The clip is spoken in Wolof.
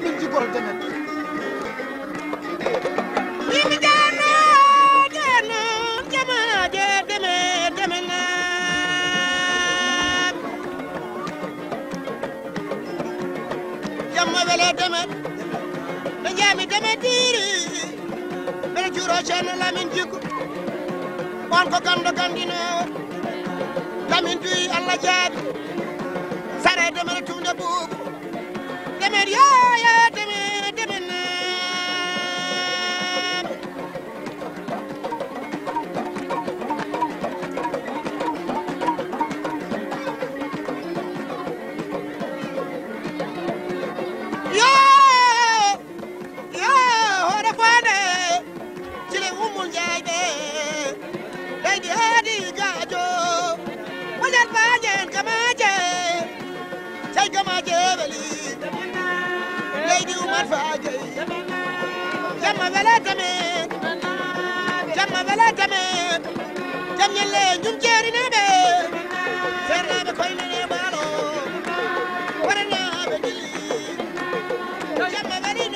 amin jikor janat yimi dana dana jama je deme deme na jamma wele deme da jami deme tiri bele juro chana lamin jiko wan ko gando gandino lamin tuy allah jaabi sare demere tumde buubu demer yaaya جماجم جماجم زي جماجم لي ليدي ومر فاجي جمع بلا تمين جمع بلا تمين جمع اللي جم جاري نبي سرنا بكوين نبالو ورنا بدي جمع بلا